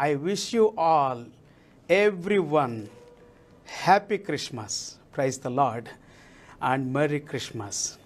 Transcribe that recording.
I wish you all, everyone, happy Christmas. Praise the Lord and Merry Christmas.